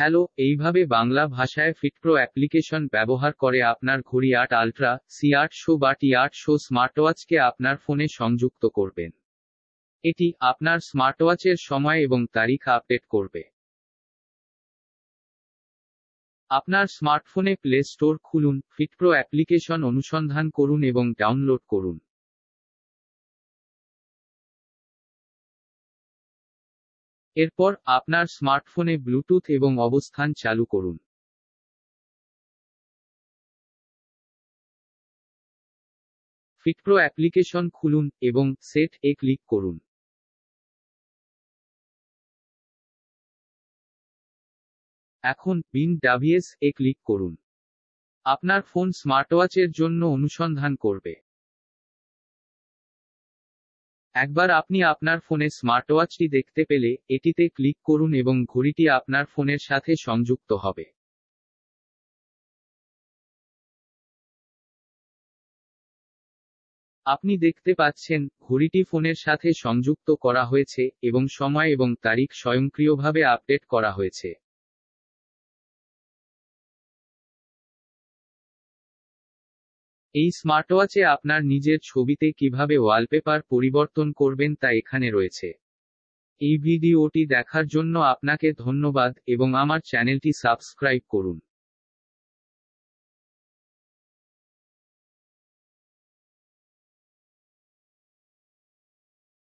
Hello, এইভাবে বাংলা ভাষায় ফিটপ্রো application ব্যবহার করে আপনার ঘড়ি আট আলট্রা, সি আটশো বা টি আটশো স্মার্টওয়াচকে আপনার ফোনে সংযুক্ত করবেন। এটি আপনার স্মার্টওয়াচের সময় এবং তারিখ আপডেট করবে। আপনার স্মার্টফোনে প্লে স্টোর খুলুন, ফিটপ্রো অ্যাপ্লিকেশন অনুসন্ধান করুন এবং ডাউনলোড করুন। এরপর আপনার স্মার্টফোনে ব্লুটুথ এবং অবস্থান চালু করুন। ফিটপ্রো অ্যাপ্লিকেশন খুলুন এবং সেট এ ক্লিক করুন। এখন বিন ডাভিএস এ ক্লিক করুন। আপনার ফোন স্মার্টওয়াচের জন্য অনুসন্ধান করবে। একবার আপনি আপনার ফোনে স্মার্টওয়াচটি দেখতে পেলে এটিতে ক্লিক করুন এবং ঘড়িটি আপনার ফোনের সাথে সংযুক্ত হবে। আপনি দেখতে পাচ্ছেন, ঘড়িটি ফোনের সাথে সংযুক্ত করা হয়েছে এবং সময় এবং তারিখ স্বয়ংক্রিয়ভাবে আপডেট করা হয়েছে। এই স্মার্টওয়াচে আপনার নিজের ছবিতে কীভাবে ওয়ালপেপার পরিবর্তন করবেন তা এখানে রয়েছে। এই ভিডিওটি দেখার জন্য আপনাকে ধন্যবাদ এবং আমার চ্যানেলটি সাবস্ক্রাইব করুন।